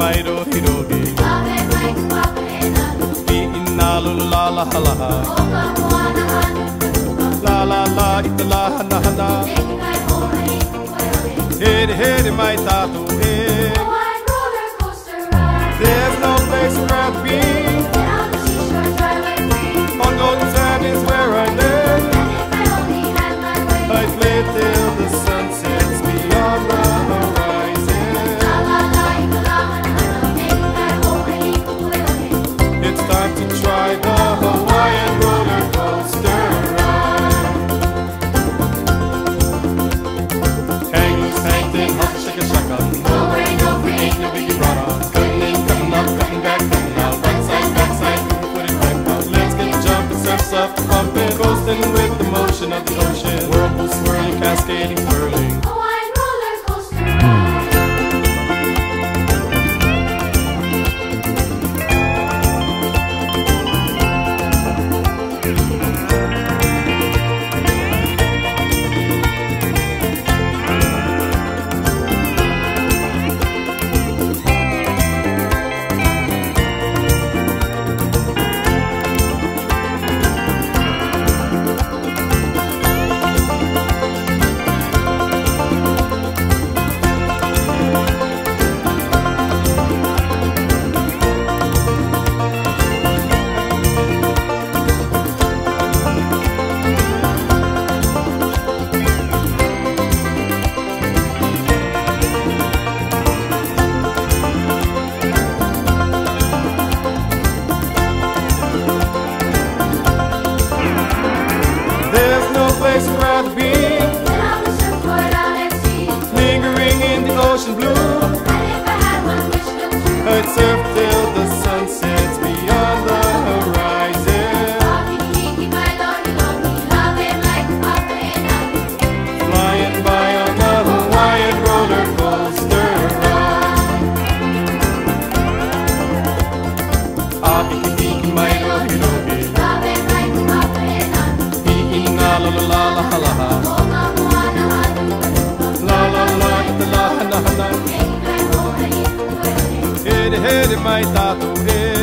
Habiki biki mairo hiroge. Pi'ina la la halaha. La la la itala hana hana. Hede hede mai tato e. There's no place I'd rather be. On golden sand is where I live. I only had play till the sun motion of the ocean. Whirlpool swirling, cascading, whirling. Ocean blue. And if I had one wish I'd surf till the sun sets beyond the horizon. Flying by on the Hawaiian roller coaster ride. Abiki mai rohirohi. Love him like a papa and I. Iina la la la la la la. La hana hana.